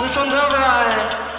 This one's over